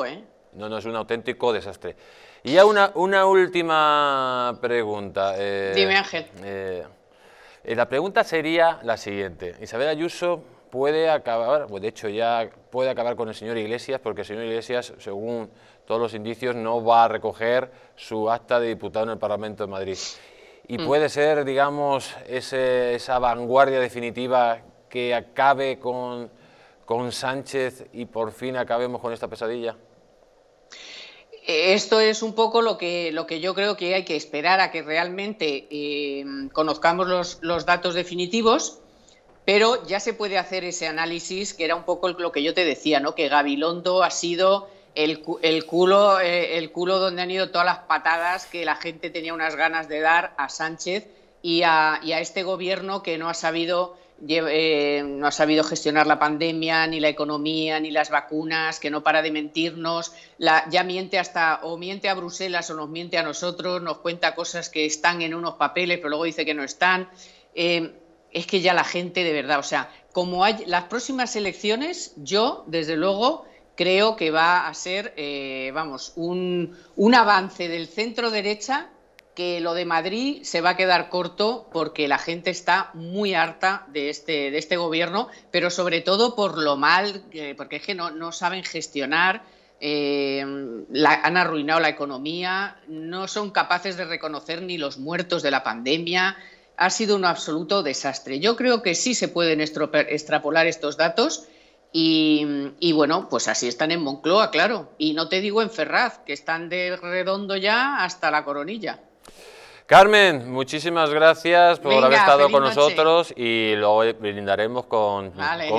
Joder. No, no, es un auténtico desastre. Y ya una, una última pregunta. eh, Dime, Ángel. eh, eh, la pregunta sería la siguiente. Isabel Ayuso puede acabar, pues de hecho ya puede acabar con el señor Iglesias, porque el señor Iglesias, según todos los indicios, no va a recoger su acta de diputado en el Parlamento de Madrid. Y Mm. puede ser, digamos, ese- esa vanguardia definitiva que acabe con, con Sánchez y por fin acabemos con esta pesadilla. Esto es un poco lo que, lo que yo creo que hay que esperar a que realmente eh, conozcamos los, los datos definitivos, pero ya se puede hacer ese análisis, que era un poco lo que yo te decía, ¿no? que Gabilondo ha sido el, el culo, eh, el culo donde han ido todas las patadas que la gente tenía unas ganas de dar a Sánchez y a, y a este gobierno que no ha sabido eh, no ha sabido gestionar la pandemia, ni la economía, ni las vacunas, que no para de mentirnos, ya miente hasta, o miente a Bruselas o nos miente a nosotros, nos cuenta cosas que están en unos papeles, pero luego dice que no están. Eh, es que ya la gente, de verdad, o sea, como hay las próximas elecciones, yo, desde luego, creo que va a ser, eh, vamos, un, un avance del centro derecha que lo de Madrid se va a quedar corto porque la gente está muy harta de este, de este gobierno, pero sobre todo por lo mal, eh, porque es que no, no saben gestionar, eh, han arruinado la economía, no son capaces de reconocer ni los muertos de la pandemia. Ha sido un absoluto desastre. Yo creo que sí se pueden extrapolar estos datos y, bueno, pues así están en Moncloa, claro. Y no te digo en Ferraz, que están de redondo ya hasta la coronilla. Carmen, muchísimas gracias por Venga, haber estado con noche. nosotros y luego brindaremos con, Vale. con